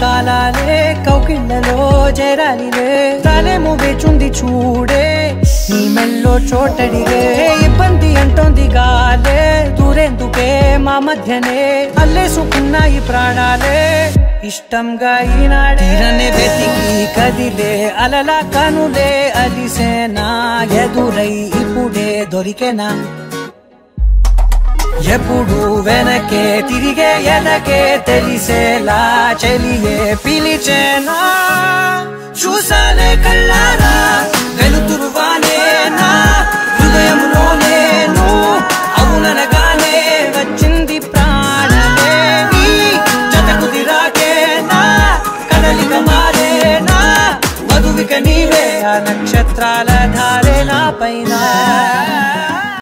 కాలాలే కౌకిళ్ళలో చేరాలిలే తాలేమో వేచుంది చూడే. నీ మెల్లో చోటడిగే ఇబ్బంది అంటోంది గాలే. దూరేందుకే మా మధ్యనే అల్లేసుకున్నాయి ప్రాణాలే. ఇష్టంగా ఈనాడే తీరనే వెతికి కదిలే అలలా కనులే అలిసేనా ఎదురై ఇప్పుడే దొరికేనా. ఎప్పుడు వెనకే తిరిగే ఎనకే తెలిసే చెలియే పిలిచేనా? చూసానే కళ్ళారా? వెలుతురువానే నా హృదయంలోనే అవుననగానే వచ్చింది ప్రాణమే నీ జతకు దిరాకే కదలిక మారేనా? మధువిక నీవే ఆ నక్షత్రాల ధారే నా పైన?